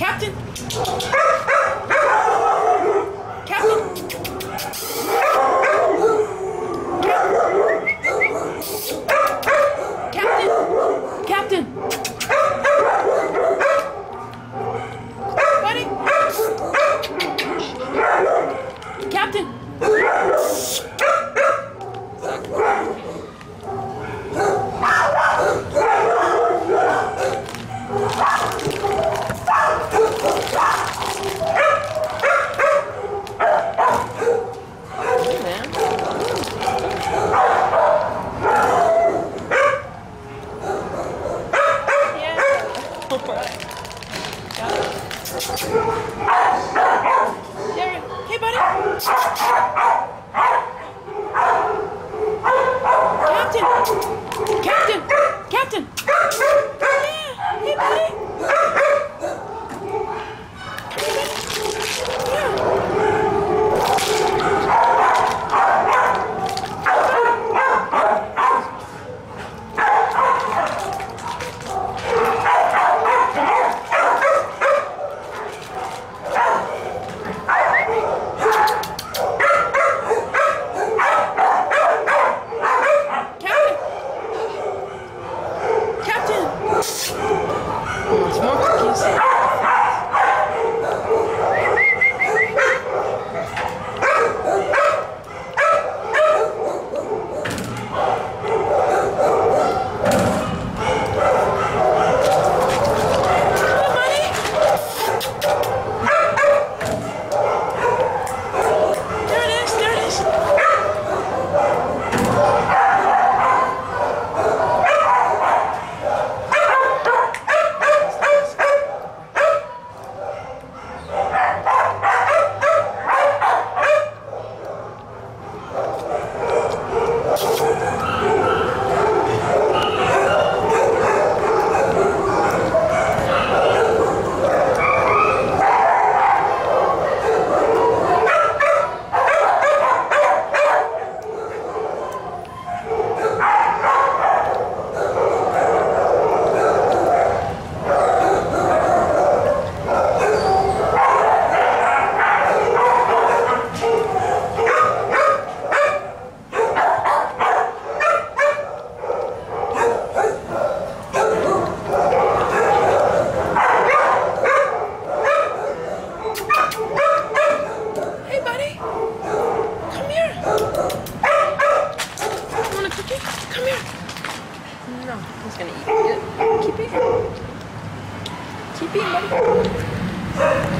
Captain! Captain! Captain! Buddy! Captain! Ah! Hey, buddy. Come here. You want a cookie? Come here. No, he's gonna eat it. Keep eating. Keep eating.